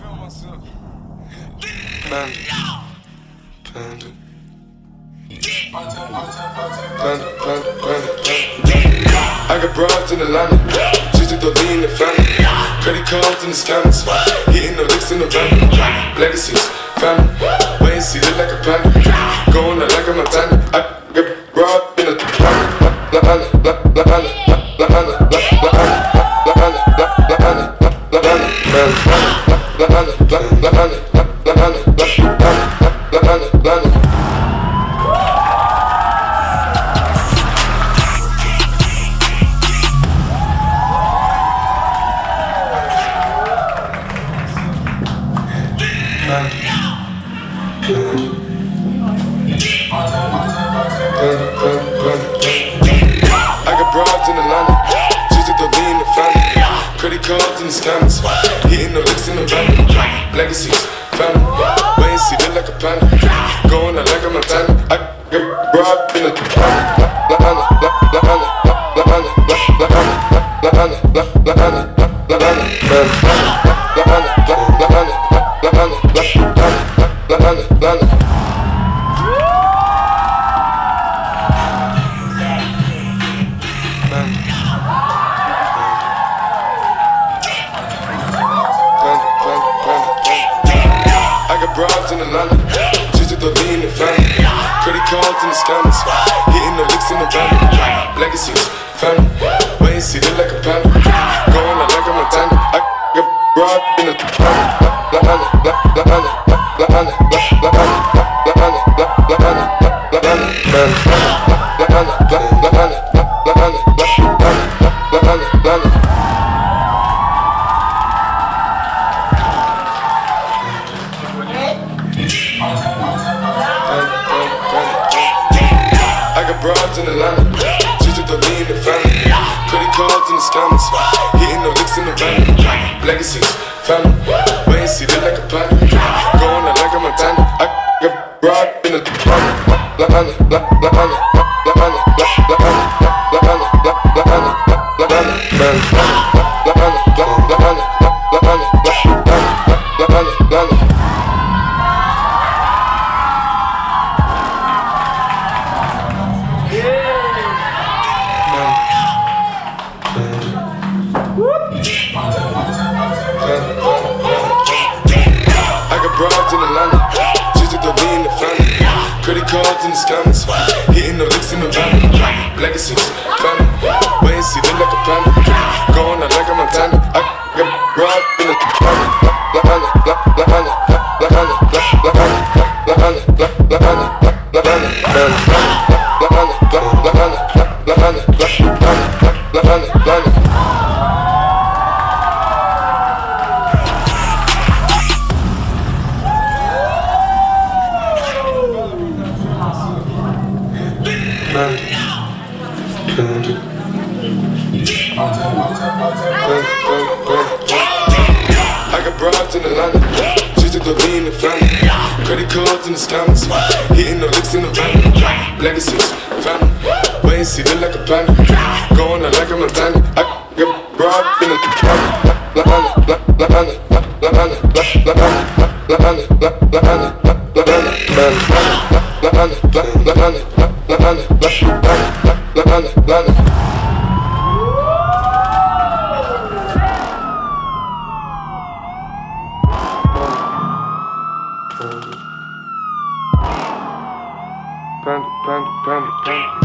Panda. Panda. Panda, panda, panda, panda. I got broads in Atlanta, just to throw in the family. Credit cards in the scammers, hitting the licks in the van. Legacies, family, wait and see, look like a panda. Going out like a Montana. I I got broads in Atlanta, just to throw in the family. Credit cards and the scammers, hitting the licks in the van. Legacies, family, wait and see, like a panda. Going out like a Montana. I got broad in the La La Anna, the family. Credit cards and the scammers, hitting the licks in the van. Legacies, family, wait and see, look like a panda. Going out like a Montana. I got broad in the La La Anna, La La La La Broads in Atlanta, just to throw in the family. Credit cards and the scammers, hitting the licks in the van. Legacies, family, wait and see, look like a panda. Going out like a Montana. I got broad in the La Anna, La La Anna, La La Anna, La La Anna, La La Anna, La La Anna, La La Anna, La La scammers, hitting the licks in the van. Legacies, family, wait and see, look like a panda. Going out like a Montana. I got broad in the La La La La La La La La La La La La La La La I got broads in Atlanta, just to throw in the family. Credit cards in the scammers, hitting the licks in the van. Legacies, family, wait and see, like a panda. Going out like a Montana. I got broad in the La La La La Pump, pump, pump.